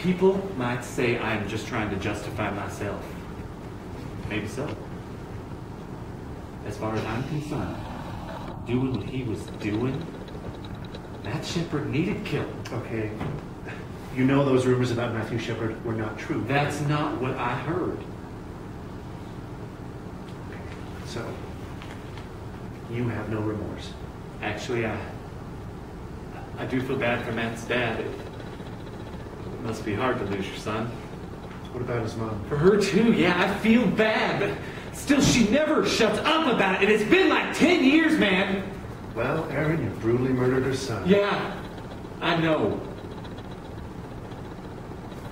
People might say I'm just trying to justify myself. Maybe so. As far as I'm concerned, doing what he was doing, Matt Shepard needed killing. Okay. You know those rumors about Matthew Shepard were not true. That's not what I heard. So, you have no remorse. Actually, I, I do feel bad for Matt's dad. Must be hard to lose your son. What about his mom? For her too, yeah, I feel bad, but still she never shuts up about it. It's been like 10 years, man. Well, Aaron, you brutally murdered her son. Yeah, I know.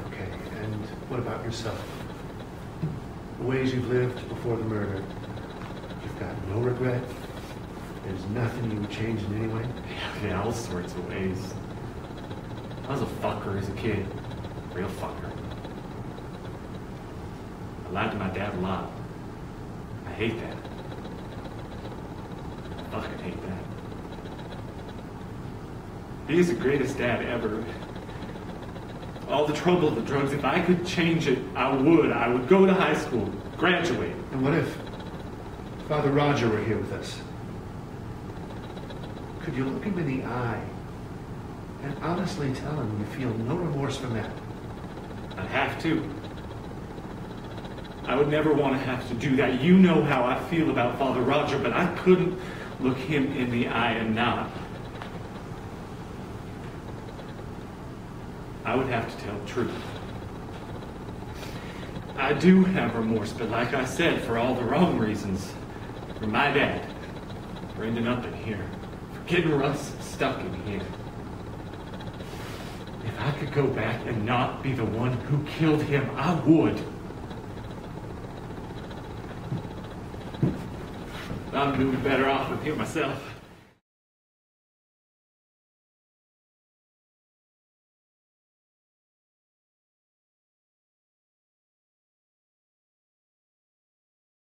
Okay, and what about yourself? The ways you've lived before the murder. You've got no regret. There's nothing you would change in any way. Yeah, all sorts of ways. I was a fucker as a kid. Real fucker. I lied to my dad a lot. I hate that. I hate that. He's the greatest dad ever. All the trouble, the drugs, if I could change it, I would. I would go to high school, graduate. And what if Father Roger were here with us? Could you look him in the eye and honestly tell him you feel no remorse for Matt? I have to. I would never want to have to do that. You know how I feel about Father Roger, but I couldn't look him in the eye and not. I would have to tell the truth. I do have remorse, but like I said, for all the wrong reasons. For my dad, for ending up in here, for getting Russ stuck in here. I could go back and not be the one who killed him, I would. I'm doing better off with him myself.